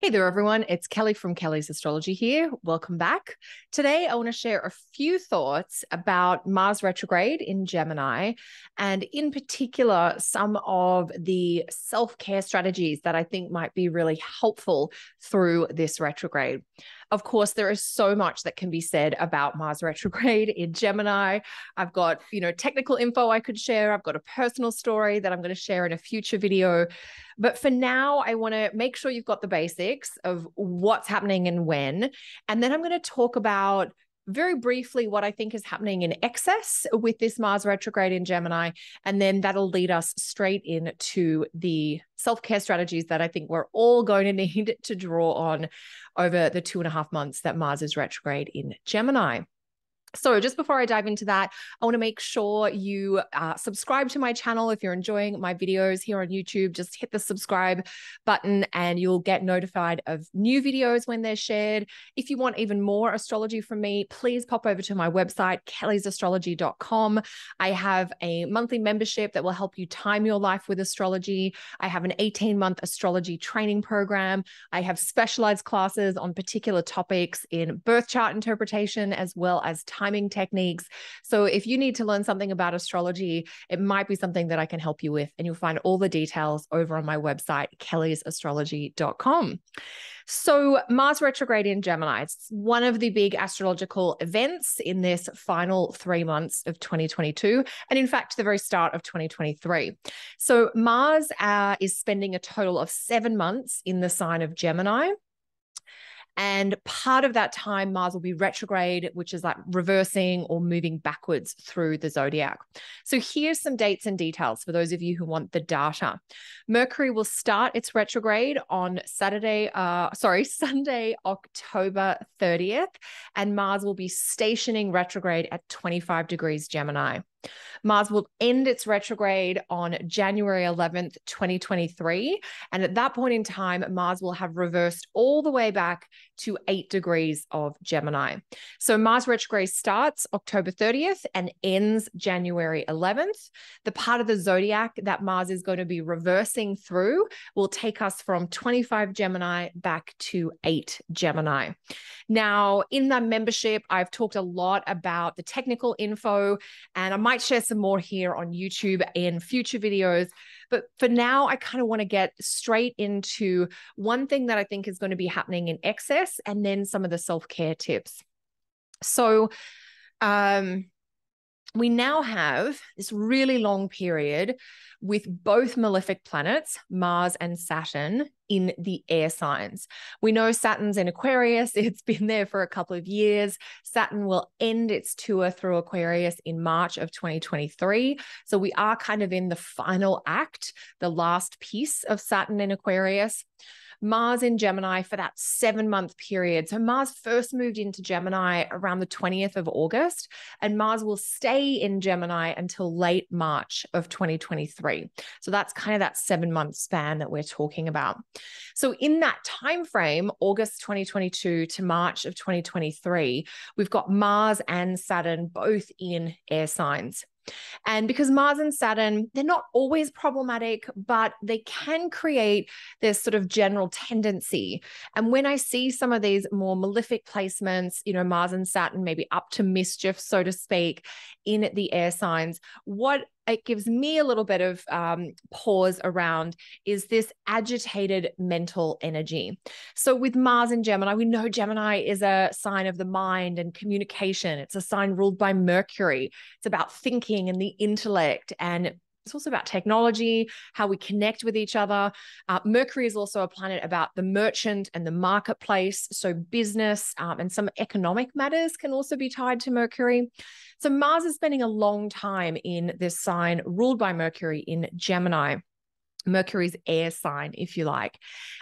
Hey there, everyone. It's Kelly from Kelly's Astrology here. Welcome back. Today, I want to share a few thoughts about Mars retrograde in Gemini, and in particular, some of the self care strategies that I think might be really helpful through this retrograde. Of course, there is so much that can be said about Mars retrograde in Gemini. I've got, you know, technical info I could share. I've got a personal story that I'm going to share in a future video. But for now, I want to make sure you've got the basics of what's happening and when. And then I'm going to talk about very briefly what I think is happening in excess with this Mars retrograde in Gemini. And then that'll lead us straight into the self care strategies that I think we're all going to need to draw on over the two and a half months that Mars is retrograde in Gemini. So, just before I dive into that, I want to make sure you uh, subscribe to my channel. If you're enjoying my videos here on YouTube, just hit the subscribe button and you'll get notified of new videos when they're shared. If you want even more astrology from me, please pop over to my website, kellysastrology.com. I have a monthly membership that will help you time your life with astrology. I have an 18 month astrology training program. I have specialized classes on particular topics in birth chart interpretation as well as timing techniques. So if you need to learn something about astrology, it might be something that I can help you with. And you'll find all the details over on my website, kellysastrology.com. So, Mars retrograde in Gemini, it's one of the big astrological events in this final three months of 2022, and in fact, the very start of 2023. So, Mars uh, is spending a total of seven months in the sign of Gemini. And part of that time, Mars will be retrograde, which is like reversing or moving backwards through the zodiac. So here's some dates and details for those of you who want the data. Mercury will start its retrograde on Saturday, uh, sorry, Sunday, October 30th, and Mars will be stationing retrograde at 25 degrees Gemini. Mars will end its retrograde on January 11th, 2023. And at that point in time, Mars will have reversed all the way back to eight degrees of Gemini. So Mars retrograde starts October 30th and ends January 11th. The part of the zodiac that Mars is going to be reversing through will take us from 25 Gemini back to eight Gemini. Now, in that membership, I've talked a lot about the technical info, and I might share some more here on YouTube in future videos. But for now, I kind of want to get straight into one thing that I think is going to be happening in excess and then some of the self care tips. So, um, we now have this really long period with both malefic planets, Mars and Saturn, in the air signs. We know Saturn's in Aquarius, it's been there for a couple of years. Saturn will end its tour through Aquarius in March of 2023. So we are kind of in the final act, the last piece of Saturn in Aquarius. Mars in Gemini for that seven month period. So Mars first moved into Gemini around the 20th of August, and Mars will stay in Gemini until late March of 2023. So that's kind of that seven month span that we're talking about. So in that time frame, August 2022 to March of 2023, we've got Mars and Saturn both in air signs. And because Mars and Saturn, they're not always problematic, but they can create this sort of general tendency. And when I see some of these more malefic placements, you know, Mars and Saturn maybe up to mischief, so to speak, in the air signs, what it gives me a little bit of um, pause around is this agitated mental energy. So, with Mars and Gemini, we know Gemini is a sign of the mind and communication. It's a sign ruled by Mercury. It's about thinking and the intellect and it's also about technology, how we connect with each other. Uh, Mercury is also a planet about the merchant and the marketplace. So, business um, and some economic matters can also be tied to Mercury. So, Mars is spending a long time in this sign ruled by Mercury in Gemini. Mercury's air sign, if you like.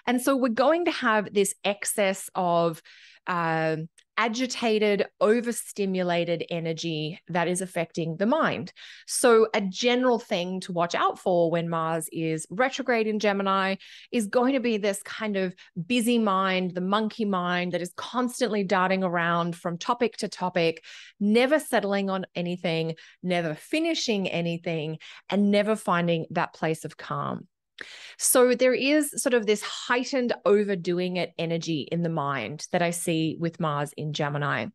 And so we're going to have this excess of uh, agitated, overstimulated energy that is affecting the mind. So, a general thing to watch out for when Mars is retrograde in Gemini is going to be this kind of busy mind, the monkey mind that is constantly darting around from topic to topic, never settling on anything, never finishing anything, and never finding that place of calm. So there is sort of this heightened overdoing it energy in the mind that I see with Mars in Gemini.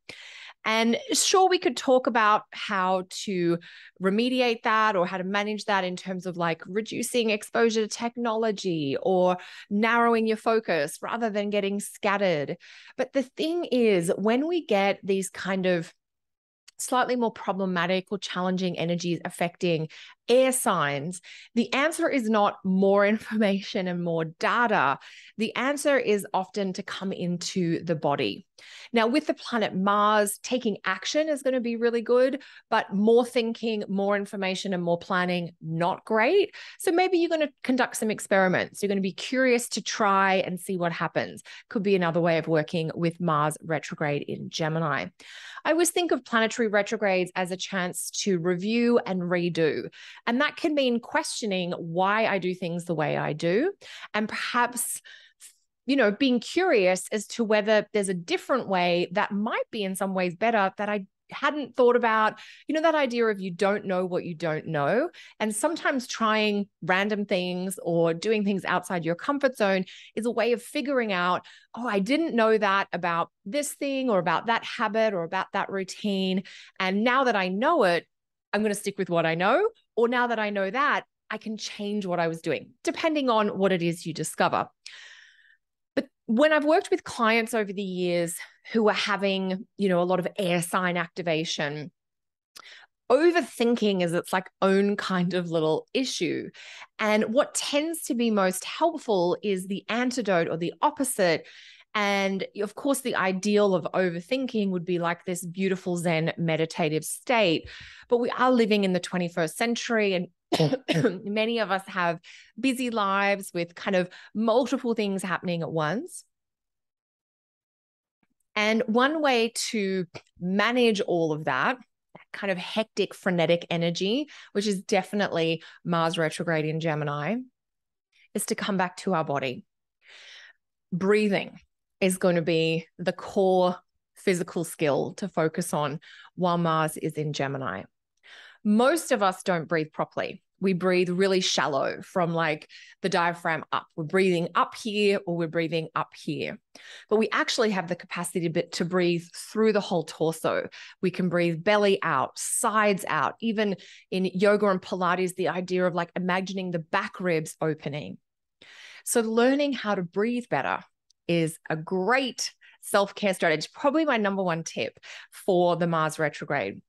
And sure, we could talk about how to remediate that or how to manage that in terms of like reducing exposure to technology or narrowing your focus rather than getting scattered. But the thing is, when we get these kind of slightly more problematic or challenging energies affecting air signs, the answer is not more information and more data. The answer is often to come into the body. Now, with the planet Mars, taking action is going to be really good, but more thinking, more information, and more planning, not great. So maybe you're going to conduct some experiments. You're going to be curious to try and see what happens. Could be another way of working with Mars retrograde in Gemini. I always think of planetary retrogrades as a chance to review and redo. And that can mean questioning why I do things the way I do, and perhaps you know, being curious as to whether there's a different way that might be in some ways better that I hadn't thought about. You know, that idea of you don't know what you don't know. And sometimes trying random things or doing things outside your comfort zone is a way of figuring out, oh, I didn't know that about this thing or about that habit or about that routine. And now that I know it, I'm going to stick with what I know. Or now that I know that, I can change what I was doing, depending on what it is you discover. But when I've worked with clients over the years who are having, you know, a lot of air sign activation, overthinking is its like own kind of little issue. And what tends to be most helpful is the antidote or the opposite. And of course, the ideal of overthinking would be like this beautiful Zen meditative state. But we are living in the 21st century, and many of us have busy lives with kind of multiple things happening at once. And one way to manage all of that, that kind of hectic, frenetic energy, which is definitely Mars retrograde in Gemini, is to come back to our body. Breathing is going to be the core physical skill to focus on while Mars is in Gemini most of us don't breathe properly. We breathe really shallow from like the diaphragm up. We're breathing up here or we're breathing up here. But we actually have the capacity to, to breathe through the whole torso. We can breathe belly out, sides out. Even in yoga and Pilates, the idea of like imagining the back ribs opening. So, learning how to breathe better is a great self care strategy, probably my number one tip for the Mars retrograde.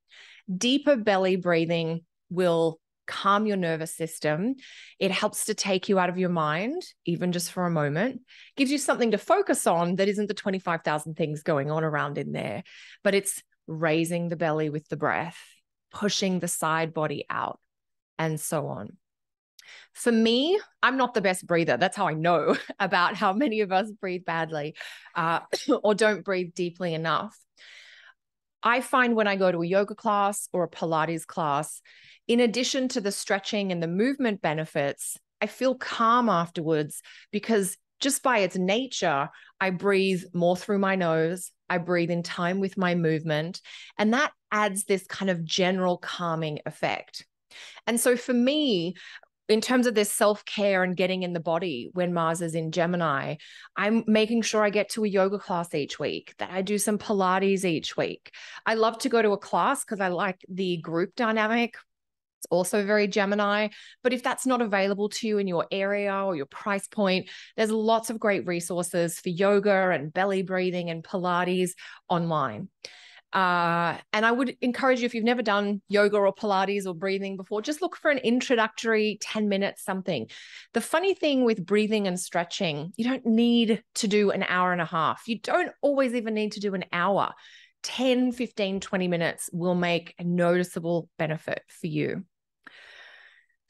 Deeper belly breathing will calm your nervous system. It helps to take you out of your mind, even just for a moment, gives you something to focus on that isn't the 25,000 things going on around in there, but it's raising the belly with the breath, pushing the side body out, and so on. For me, I'm not the best breather. That's how I know about how many of us breathe badly uh, or don't breathe deeply enough. I find when I go to a yoga class or a Pilates class, in addition to the stretching and the movement benefits, I feel calm afterwards because just by its nature, I breathe more through my nose. I breathe in time with my movement. And that adds this kind of general calming effect. And so for me, in terms of this self care and getting in the body when Mars is in Gemini, I'm making sure I get to a yoga class each week, that I do some Pilates each week. I love to go to a class because I like the group dynamic. It's also very Gemini. But if that's not available to you in your area or your price point, there's lots of great resources for yoga and belly breathing and Pilates online. Uh, and I would encourage you if you've never done yoga or Pilates or breathing before, just look for an introductory 10 minutes something. The funny thing with breathing and stretching, you don't need to do an hour and a half. You don't always even need to do an hour. 10, 15, 20 minutes will make a noticeable benefit for you.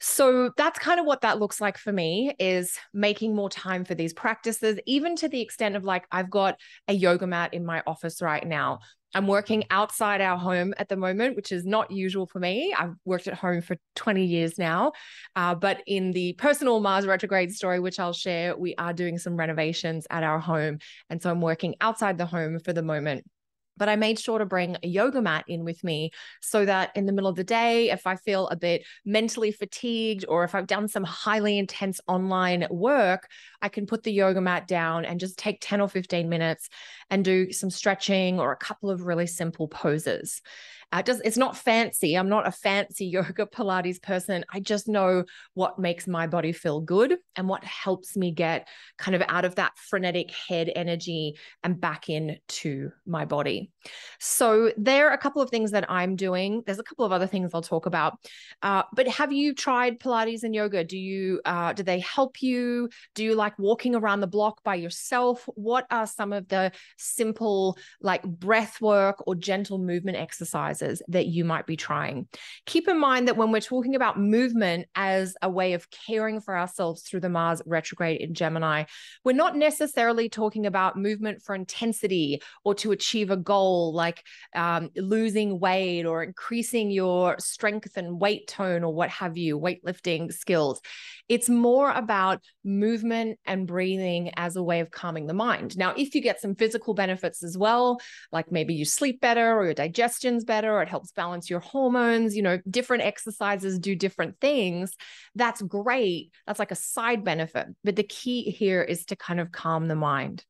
So that's kind of what that looks like for me is making more time for these practices, even to the extent of like, I've got a yoga mat in my office right now. I'm working outside our home at the moment, which is not usual for me. I've worked at home for 20 years now. Uh, but in the personal Mars retrograde story, which I'll share, we are doing some renovations at our home. And so I'm working outside the home for the moment. But I made sure to bring a yoga mat in with me so that in the middle of the day, if I feel a bit mentally fatigued or if I've done some highly intense online work, I can put the yoga mat down and just take 10 or 15 minutes and do some stretching or a couple of really simple poses. Uh, does, it's not fancy. I'm not a fancy yoga Pilates person. I just know what makes my body feel good and what helps me get kind of out of that frenetic head energy and back into my body. So there are a couple of things that I'm doing. There's a couple of other things I'll talk about. Uh, but have you tried Pilates and yoga? Do you uh, do they help you? Do you like walking around the block by yourself? What are some of the simple like breath work or gentle movement exercises? That you might be trying. Keep in mind that when we're talking about movement as a way of caring for ourselves through the Mars retrograde in Gemini, we're not necessarily talking about movement for intensity or to achieve a goal like um, losing weight or increasing your strength and weight tone or what have you, weightlifting skills. It's more about movement and breathing as a way of calming the mind. Now, if you get some physical benefits as well, like maybe you sleep better or your digestion's better or it helps balance your hormones, you know, different exercises do different things. That's great. That's like a side benefit. But the key here is to kind of calm the mind.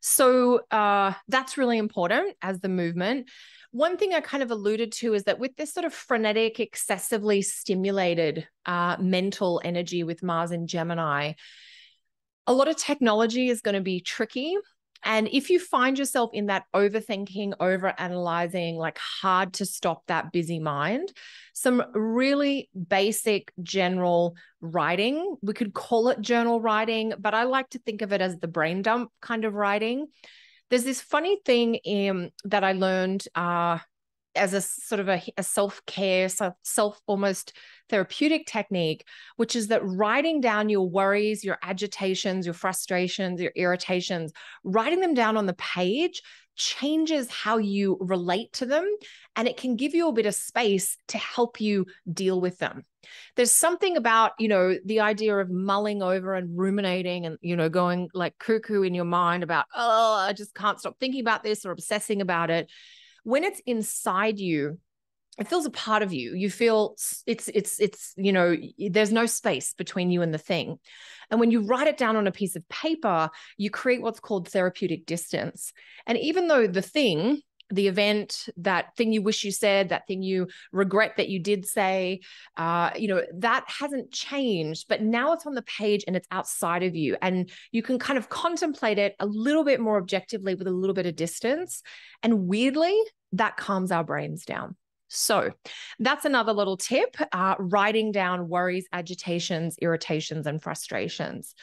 So uh, that's really important as the movement. One thing I kind of alluded to is that with this sort of frenetic, excessively stimulated uh, mental energy with Mars and Gemini, a lot of technology is going to be tricky and if you find yourself in that overthinking, over analyzing, like hard to stop that busy mind, some really basic general writing, we could call it journal writing, but I like to think of it as the brain dump kind of writing. There's this funny thing in, that I learned uh, as a sort of a, a self-care self almost therapeutic technique which is that writing down your worries your agitations your frustrations your irritations writing them down on the page changes how you relate to them and it can give you a bit of space to help you deal with them. There's something about you know the idea of mulling over and ruminating and you know going like cuckoo in your mind about oh i just can't stop thinking about this or obsessing about it when it's inside you it feels a part of you. You feel it's it's it's you know there's no space between you and the thing. And when you write it down on a piece of paper you create what's called therapeutic distance. And even though the thing the event, that thing you wish you said, that thing you regret that you did say, uh, you know, that hasn't changed, but now it's on the page and it's outside of you. And you can kind of contemplate it a little bit more objectively with a little bit of distance. And weirdly, that calms our brains down. So that's another little tip uh, writing down worries, agitations, irritations, and frustrations.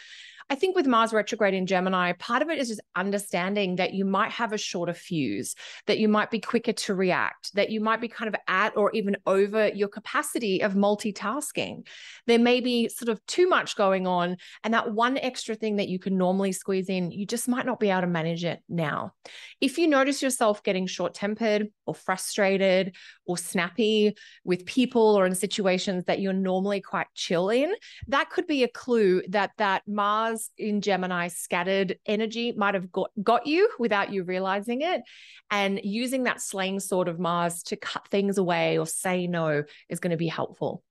I think with Mars retrograde in Gemini, part of it is just understanding that you might have a shorter fuse, that you might be quicker to react, that you might be kind of at or even over your capacity of multitasking. There may be sort of too much going on, and that one extra thing that you can normally squeeze in, you just might not be able to manage it now. If you notice yourself getting short tempered or frustrated or snappy with people or in situations that you're normally quite chill in, that could be a clue that that Mars Mars in Gemini scattered energy might have got, got you without you realizing it. And using that slaying sword of Mars to cut things away or say no is going to be helpful.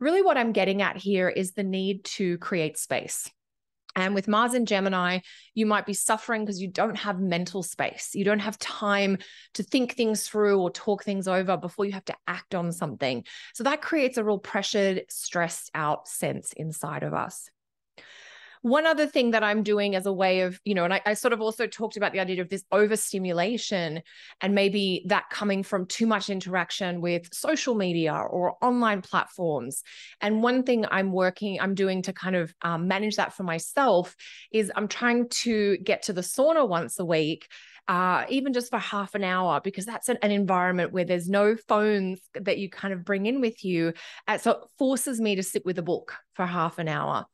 Really, what I'm getting at here is the need to create space. And with Mars and Gemini, you might be suffering because you don't have mental space. You don't have time to think things through or talk things over before you have to act on something. So that creates a real pressured, stressed out sense inside of us. One other thing that I'm doing as a way of, you know, and I, I, sort of also talked about the idea of this overstimulation and maybe that coming from too much interaction with social media or online platforms. And one thing I'm working, I'm doing to kind of um, manage that for myself is I'm trying to get to the sauna once a week uh, even just for half an hour, because that's an, an, environment where there's no phones that you kind of bring in with you. Uh, so it forces me to sit with a book for half an hour.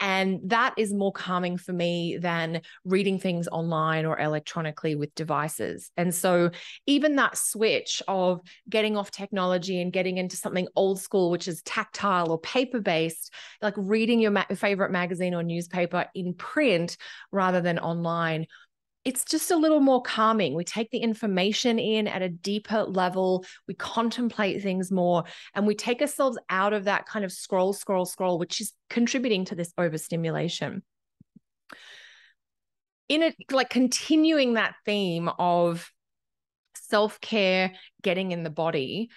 And that is more calming for me than reading things online or electronically with devices. And so even that switch of getting off technology and getting into something old school, which is tactile or paper based, like reading your ma- favorite magazine or newspaper in print rather than online it's just a little more calming. We take the information in at a deeper level, we contemplate things more, and we take ourselves out of that kind of scroll, scroll, scroll, which is contributing to this overstimulation. In it, like continuing that theme of self care, getting in the body,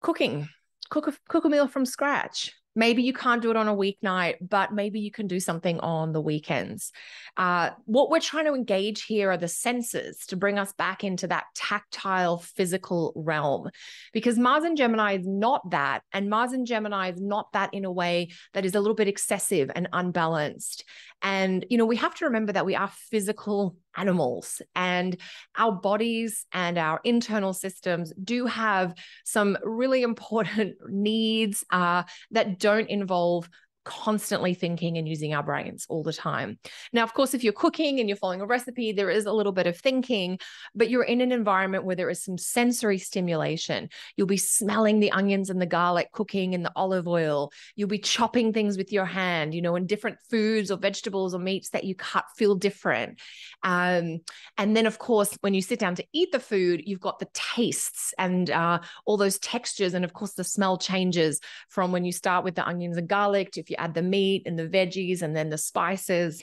cooking, cook a, cook a meal from scratch Maybe you can't do it on a weeknight, but maybe you can do something on the weekends. Uh, what we're trying to engage here are the senses to bring us back into that tactile, physical realm. Because Mars and Gemini is not that. And Mars and Gemini is not that in a way that is a little bit excessive and unbalanced. And, you know, we have to remember that we are physical animals and our bodies and our internal systems do have some really important needs uh, that don't involve constantly thinking and using our brains all the time. Now, of course, if you're cooking and you're following a recipe, there is a little bit of thinking, but you're in an environment where there is some sensory stimulation. You'll be smelling the onions and the garlic cooking in the olive oil. You'll be chopping things with your hand, you know, and different foods or vegetables or meats that you cut feel different. Um, and then, of course, when you sit down to eat the food, you've got the tastes and uh, all those textures. And of course, the smell changes from when you start with the onions and garlic to if you add the meat and the veggies and then the spices.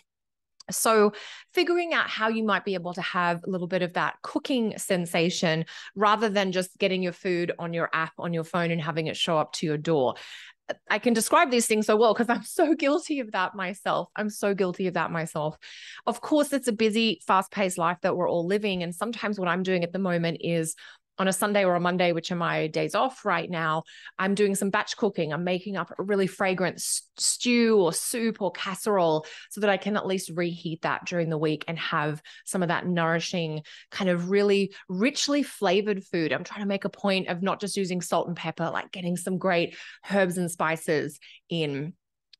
So, figuring out how you might be able to have a little bit of that cooking sensation rather than just getting your food on your app on your phone and having it show up to your door. I can describe these things so well because I'm so guilty of that myself. I'm so guilty of that myself. Of course, it's a busy, fast paced life that we're all living. And sometimes what I'm doing at the moment is on a Sunday or a Monday, which are my days off right now, I'm doing some batch cooking. I'm making up a really fragrant stew or soup or casserole so that I can at least reheat that during the week and have some of that nourishing, kind of really richly flavored food. I'm trying to make a point of not just using salt and pepper, like getting some great herbs and spices in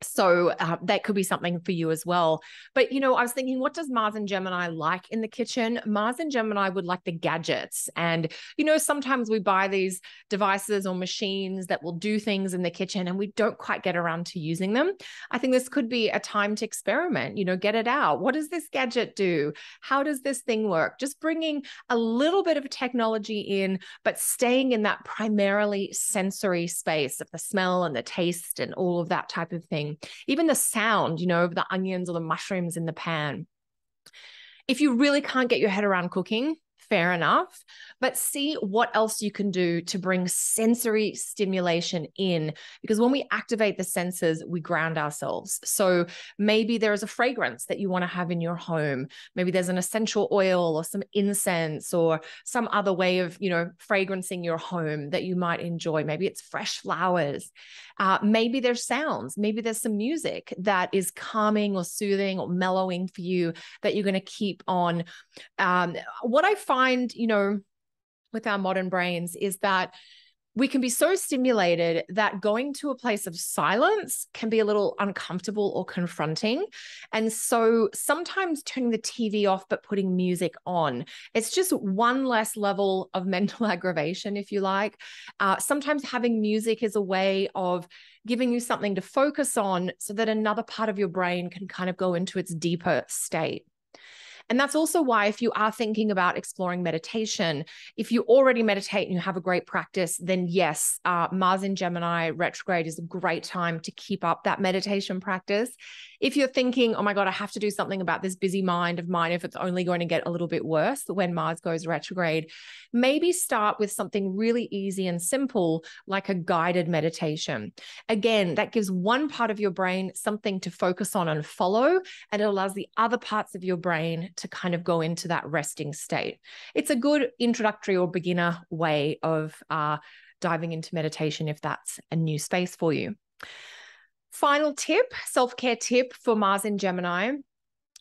so uh, that could be something for you as well. But you know, I was thinking, what does Mars and Gemini like in the kitchen? Mars and Gemini would like the gadgets, and you know, sometimes we buy these devices or machines that will do things in the kitchen, and we don't quite get around to using them. I think this could be a time to experiment. You know, get it out. What does this gadget do? How does this thing work? Just bringing a little bit of technology in, but staying in that primarily sensory space of the smell and the taste and all of that type of thing even the sound, you know, of the onions or the mushrooms in the pan. If you really can't get your head around cooking, fair enough. But see what else you can do to bring sensory stimulation in. Because when we activate the senses, we ground ourselves. So maybe there is a fragrance that you want to have in your home. Maybe there's an essential oil or some incense or some other way of, you know, fragrancing your home that you might enjoy. Maybe it's fresh flowers. Uh, maybe there's sounds. Maybe there's some music that is calming or soothing or mellowing for you that you're going to keep on. Um, what I find, you know, with our modern brains is that we can be so stimulated that going to a place of silence can be a little uncomfortable or confronting. And so sometimes turning the TV off but putting music on, it's just one less level of mental aggravation, if you like. Uh, sometimes having music is a way of giving you something to focus on so that another part of your brain can kind of go into its deeper state. And that's also why, if you are thinking about exploring meditation, if you already meditate and you have a great practice, then yes, uh, Mars in Gemini retrograde is a great time to keep up that meditation practice. If you're thinking, oh my God, I have to do something about this busy mind of mine, if it's only going to get a little bit worse when Mars goes retrograde, maybe start with something really easy and simple, like a guided meditation. Again, that gives one part of your brain something to focus on and follow, and it allows the other parts of your brain to kind of go into that resting state. It's a good introductory or beginner way of uh, diving into meditation if that's a new space for you. Final tip, self care tip for Mars in Gemini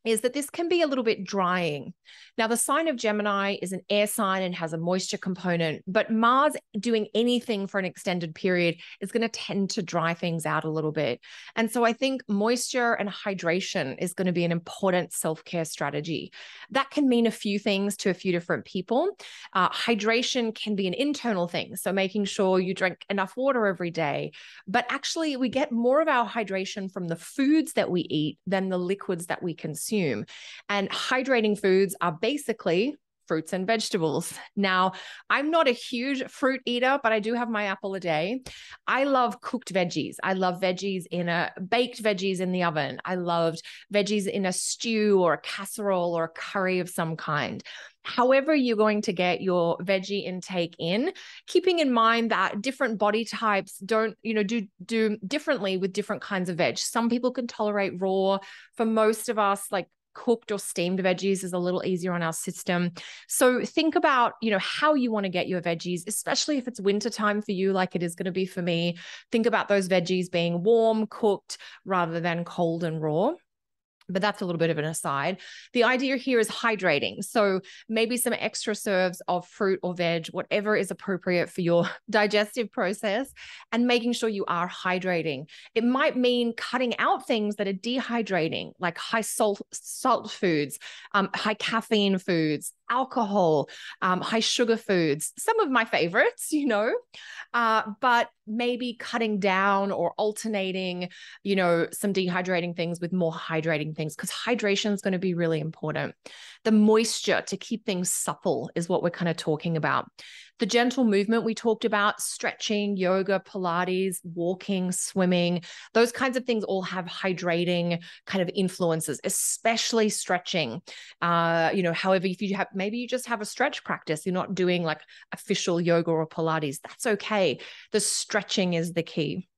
is that this can be a little bit drying. Now, the sign of Gemini is an air sign and has a moisture component, but Mars doing anything for an extended period is going to tend to dry things out a little bit. And so I think moisture and hydration is going to be an important self care strategy. That can mean a few things to a few different people. Uh, hydration can be an internal thing. So making sure you drink enough water every day. But actually, we get more of our hydration from the foods that we eat than the liquids that we consume consume. And hydrating foods are basically fruits and vegetables. Now, I'm not a huge fruit eater, but I do have my apple a day. I love cooked veggies. I love veggies in a baked veggies in the oven. I loved veggies in a stew or a casserole or a curry of some kind however you're going to get your veggie intake in keeping in mind that different body types don't you know do do differently with different kinds of veg some people can tolerate raw for most of us like cooked or steamed veggies is a little easier on our system. So think about, you know, how you want to get your veggies, especially if it's winter time for you like it is going to be for me. Think about those veggies being warm, cooked rather than cold and raw but that's a little bit of an aside. The idea here is hydrating. So maybe some extra serves of fruit or veg, whatever is appropriate for your digestive process, and making sure you are hydrating. It might mean cutting out things that are dehydrating, like high salt salt foods, um, high caffeine foods, alcohol, um, high sugar foods, some of my favorites, you know, uh, but maybe cutting down or alternating, you know, some dehydrating things with more hydrating things because hydration is going to be really important. The moisture to keep things supple is what we're kind of talking about. The gentle movement we talked about, stretching, yoga, Pilates, walking, swimming, those kinds of things all have hydrating kind of influences, especially stretching. Uh, you know, however, if you have maybe you just have a stretch practice, you're not doing like official yoga or Pilates, that's okay. The stretching is the key.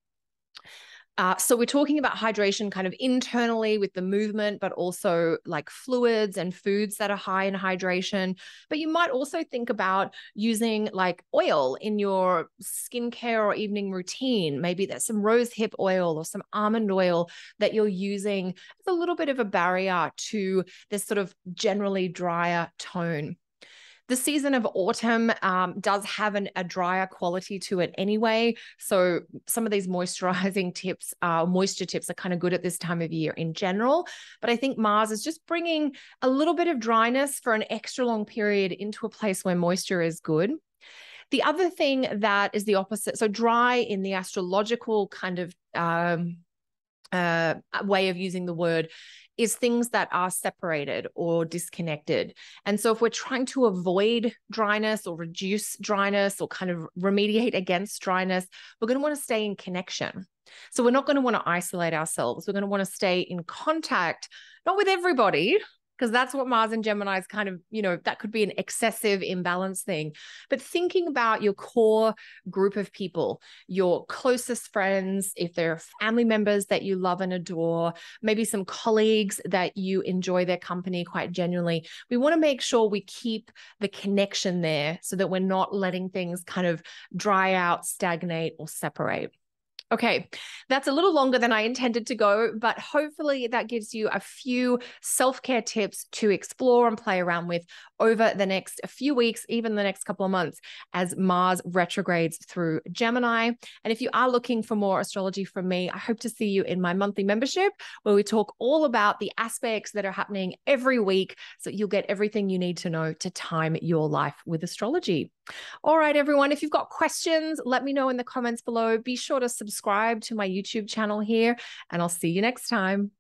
Uh, so we're talking about hydration kind of internally with the movement, but also like fluids and foods that are high in hydration. But you might also think about using like oil in your skincare or evening routine. Maybe there's some rose hip oil or some almond oil that you're using as a little bit of a barrier to this sort of generally drier tone. The season of autumn um, does have an, a drier quality to it anyway. So some of these moisturizing tips, uh, moisture tips are kind of good at this time of year in general. But I think Mars is just bringing a little bit of dryness for an extra long period into a place where moisture is good. The other thing that is the opposite, so dry in the astrological kind of um, uh, way of using the word is things that are separated or disconnected. And so, if we're trying to avoid dryness or reduce dryness or kind of remediate against dryness, we're going to want to stay in connection. So, we're not going to want to isolate ourselves. We're going to want to stay in contact, not with everybody, because that's what Mars and Gemini is kind of, you know, that could be an excessive imbalance thing. But thinking about your core group of people, your closest friends, if they're family members that you love and adore, maybe some colleagues that you enjoy their company quite genuinely, we want to make sure we keep the connection there so that we're not letting things kind of dry out, stagnate, or separate. Okay, that's a little longer than I intended to go, but hopefully that gives you a few self care tips to explore and play around with over the next few weeks, even the next couple of months, as Mars retrogrades through Gemini. And if you are looking for more astrology from me, I hope to see you in my monthly membership where we talk all about the aspects that are happening every week so you'll get everything you need to know to time your life with astrology. All right, everyone, if you've got questions, let me know in the comments below. Be sure to subscribe to my YouTube channel here, and I'll see you next time.